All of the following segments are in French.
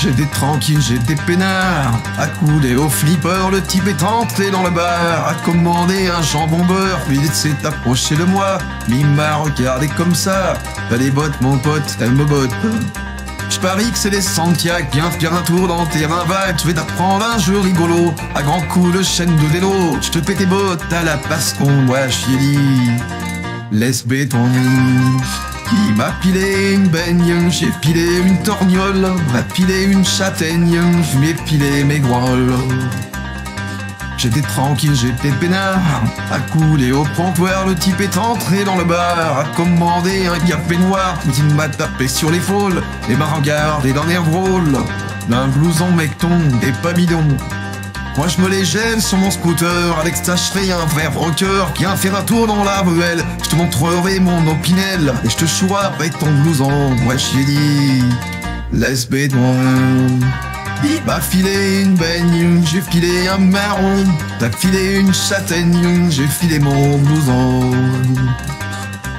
J'étais tranquille, j'étais peinard. Accoudé au flipper, le type est entré dans le bar. A commandé un jambon beurre, puis il s'est approché de moi. Il m'a regardé comme ça. T'as des bottes, mon pote, elle me botte. Je parie que c'est les Santiago, viens faire un tour dans le terrain vague, je vais t'apprendre un jeu rigolo, à grands coups de chaîne de vélo, je te pète tes bottes à la baston, moi chérie, laisse béton. Qui m'a pilé une baigne, j'ai pilé une torgnole, m'a pilé une châtaigne, je m'ai pilé mes grolles. J'étais tranquille, j'étais peinard. À couler au comptoir, le type est entré dans le bar. A commandé un café noir. Il m'a tapé sur les fôles et m'a regardé d'un air drôle. D'un blouson mecton et pas. Moi je me les gèle sur mon scooter avec ça je fais un vrai rocker qui vient faire un tour dans la ruelle. Je te montrerai mon opinel et je te choisis avec ton blouson. Moi j'ai dit laisse bédouin. Il m'a filé une baigne, j'ai filé un marron. T'as filé une châtaigne, j'ai filé mon blouson.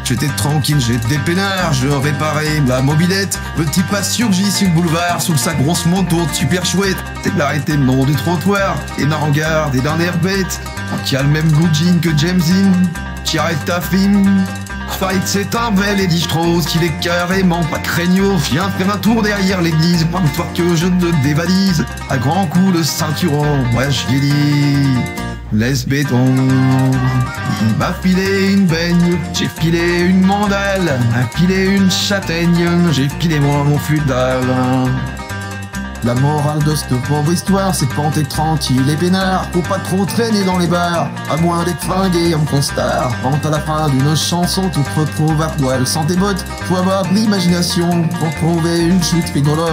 J'étais tranquille, j'étais peinard, je réparais ma mobilette. Petit pas surgit sur le boulevard, sous sa grosse moto super chouette. T'es l'arrêté le nom du trottoir, et m'a regardé d'un air bête. Qui a le même goût jean que James Dean, arrête ta film. Fight, c'est un bel Eddie Strauss qu'il est carrément pas craigno. Viens faire un tour derrière l'église, pour fois que je ne dévalise. À grands coups de ceinturon, ouais, je dit. Laisse béton. Il m'a filé une baigne, filé une mandale, m'a filé une châtaigne, j'ai filé moi mon fudal. La morale de cette pauvre histoire, c'est t'es tranquille et peinard, faut pas trop traîner dans les bars, à moins d'être flingué en constar. Quand à la fin d'une chanson, tu te retrouves à poil sans tes bottes, faut avoir l'imagination pour trouver une chute rigolote.